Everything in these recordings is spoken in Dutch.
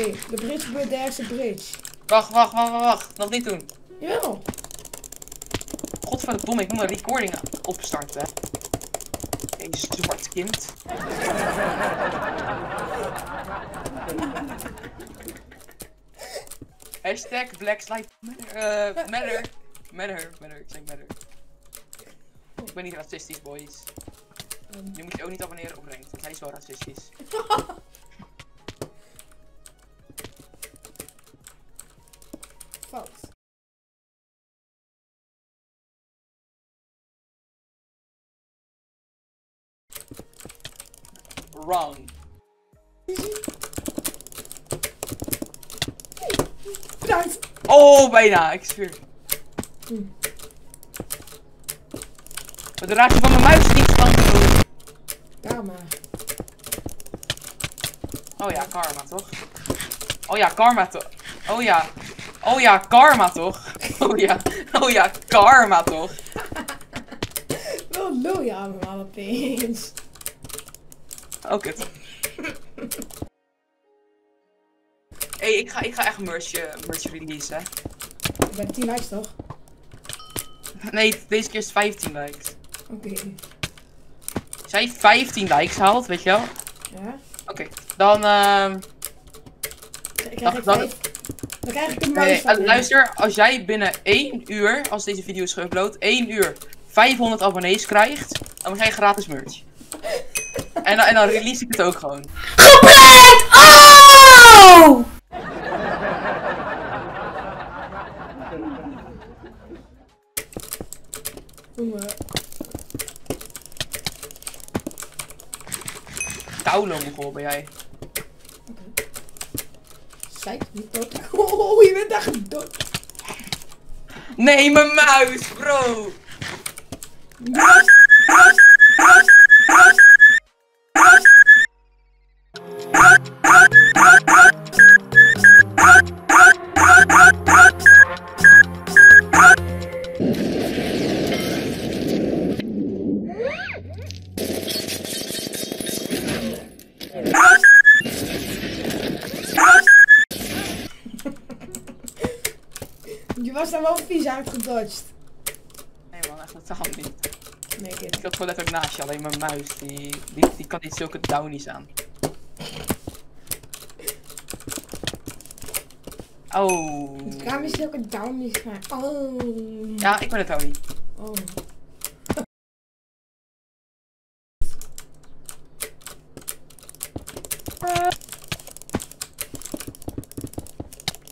Oké, de bridge a bridge. Wacht, wacht, wacht, wacht, wacht. Nog niet doen. Jawel. Godverdomme, ik moet mijn recording opstarten. Jezus, zwart kind. Hashtag Black Slide Matter. Uh, matter. Matter, matter, ik zeg matter. Ik ben niet racistisch, boys. Nu moet je ook niet abonneren op Rank, want hij is wel racistisch. Wrong. Oh, bijna, ik zweer. Hm. Maar de raadje van mijn muis is niet doen. Karma. Oh ja, karma toch? Oh ja, karma toch? Oh ja. Oh ja, karma toch? Oh ja. Oh ja, karma toch? Wel lul je allemaal opeens. Oh kut. hey, ik ga, ik ga echt merch, eh, merch releasen. Ik ben 10 likes toch? Nee, deze keer is het 15 likes. Oké. Als jij 15 likes haalt, weet je wel? Ja. Oké, dan ehm Dan krijg ik dan- vijf. Dan krijg ik een Nee, van luister, als jij binnen 1 uur, als deze video is geüpload, 1 uur 500 abonnees krijgt, dan krijg je gratis merch. En dan, en dan release ik het ook gewoon. Geprankt! Oh! Mogol ben jij. Zijt niet dood. Oh, je bent echt dood. Nee, mijn muis, bro! Die was, die was, die was, Wel vies uitgedodged. Nee man, echt totaal niet. Nee, Ik had gewoon letterlijk naast je, alleen mijn muis, die, die, die kan niet zulke downies aan. Oh. Is het ook een down gaan? Oh. Ja, ik ben het downie. Oh.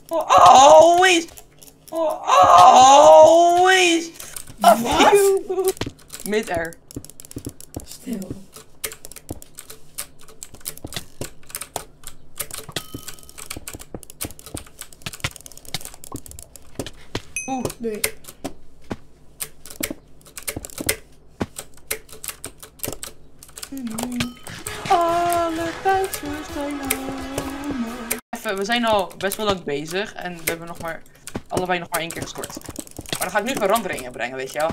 Oh, always! Oh, always! Wat? Mid-air. Stil. Oeh, Doei. alle zijn Even, we zijn al best wel lang bezig en we hebben nog maar, allebei nog maar één keer gescoord. Maar dan ga ik nu veranderingen brengen, weet je wel.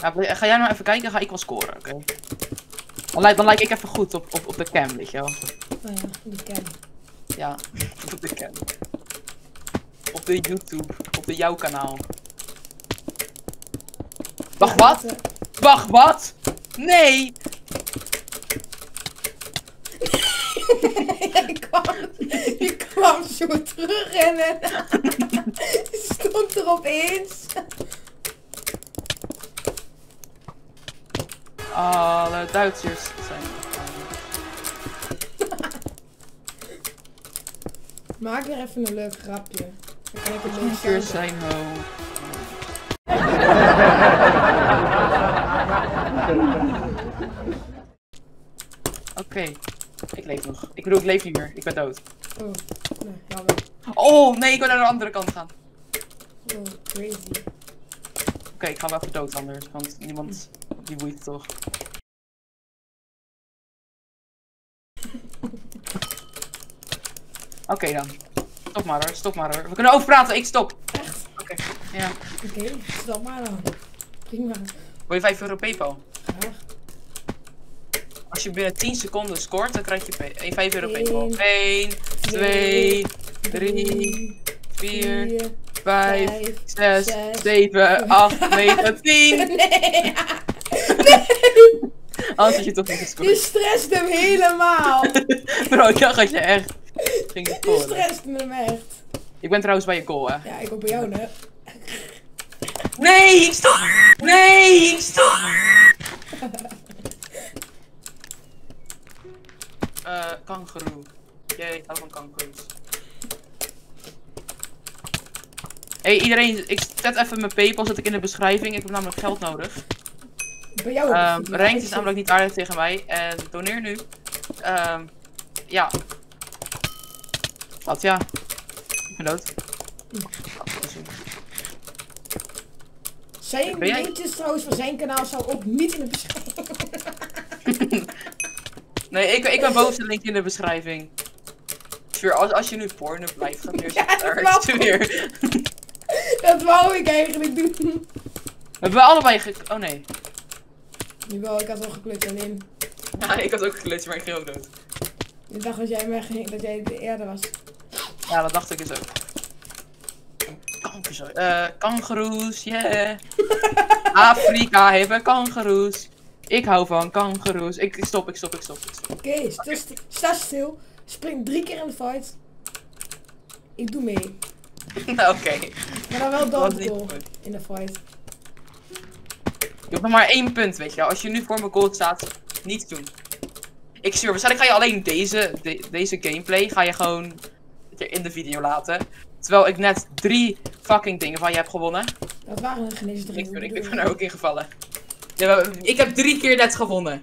Ja, ble- ga jij nou even kijken, ga ik wel scoren, oké? Dan, lijk- dan lijk ik even goed op, op, op de cam, weet je wel. Oh ja, die ken. Ja, op de cam. Op de YouTube, op de jouw kanaal. Wacht, wat? Wacht, wat? Nee! kwam, je kwam zo terug en je stond er opeens. Alle Duitsers zijn. Maak weer even een leuk grapje. Dan kan ik het leuk Duitsers zijn ho. Oké, ik leef nog. Ik bedoel, ik leef niet meer. Ik ben dood. Oh, nee, jammer. Oh nee, ik wil naar de andere kant gaan. Oh, crazy. Oké, ik ga wel even dood anders, want niemand die boeit toch. Oké dan. Stop maar hoor, stop maar hoor. We kunnen overpraten, ik stop. Echt? Oké, ja. Oké, stop maar dan. Prima. Wil je 5 euro Paypal? Graag. Als je binnen 10 seconden scoort, dan krijg je pay- eh, 5 euro. Eén, 1, 2, 3, 4, 5, 6, zes, 7, 8, 9, 10. Nee, Anders had je toch niet je gescoord. stresst hem helemaal. Bro, ik dacht dat je echt ging Je scoren. stresst hem echt. Ik ben trouwens bij je goal, hè. Ja, ik ook bij jou, hè. Nee, stop! Nee, stop! Eh, kangeroe. Jee, ik hou van kangoeroes. Hey iedereen, ik zet even mijn Paypal zet ik in de beschrijving. Ik heb namelijk geld nodig. Bij jou. Um, ik is namelijk niet aardig tegen mij. En doneer nu. Ehm ja. Wat ja. Ik ben dood. Zijn linkjes trouwens van zijn kanaal zou ook niet in de beschrijving. Nee, ik, ik ben boven de link in de beschrijving. Sure, als, als je nu porno blijft, dan weer Ja, dat weer. Dat wou ik eigenlijk doen. Hebben we allebei ge... Oh nee. Nu wel, ik had al geklukt alleen. Ja, ik had ook geglitst, maar ik ging ook dood. Ik dacht dat jij, weg, dat jij de eerder was. Ja, dat dacht ik dus ook. Eh, kangeroes, yeah. Afrika hebben kangeroes. Ik hou van kangeroes. Ik stop, ik stop, ik stop. Oké, sta, st- sta stil. Spring drie keer in de fight. Ik doe mee. Nou, Oké. Maar dan wel dood in de fight. Je hebt nog maar één punt, weet je wel. Als je nu voor mijn goal staat, niet doen. Ik stuur, waarschijnlijk ga je alleen deze, de- deze gameplay, ga je gewoon in de video laten. Terwijl ik net drie fucking dingen van je heb gewonnen. Dat waren er geen eens drie. Ik, ik ben er ook in gevallen. Ik heb drie keer net gewonnen.